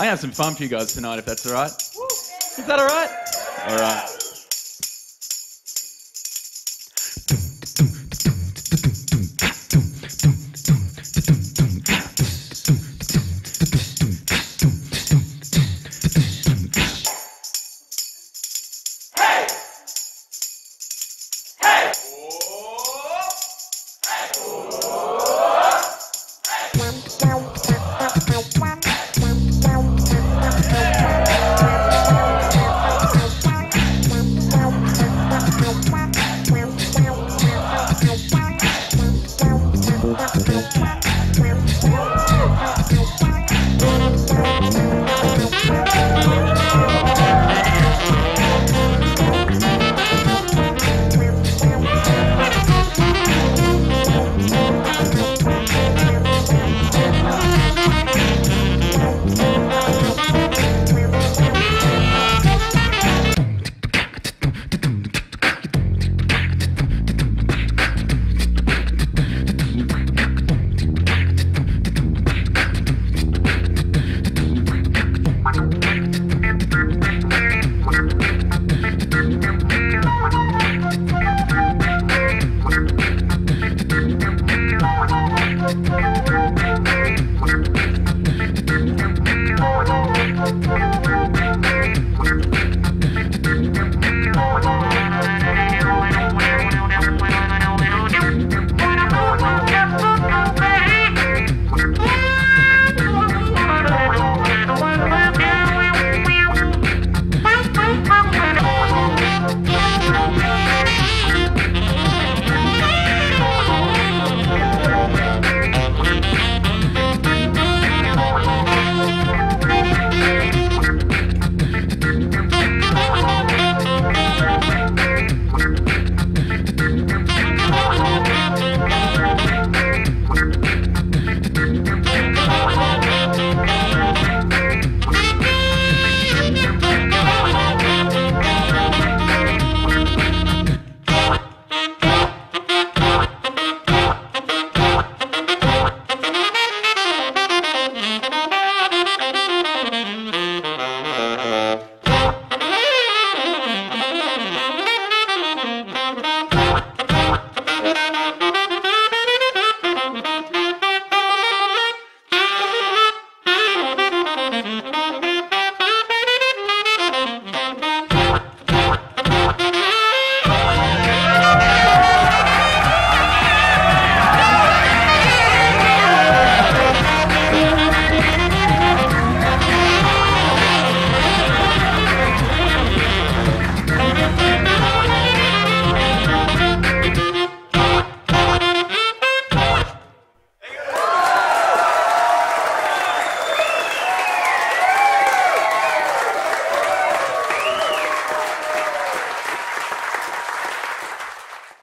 I have some fun for you guys tonight, if that's all right. Is that all right? All right. Música